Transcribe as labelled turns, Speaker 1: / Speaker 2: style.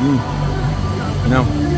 Speaker 1: Hum. Não.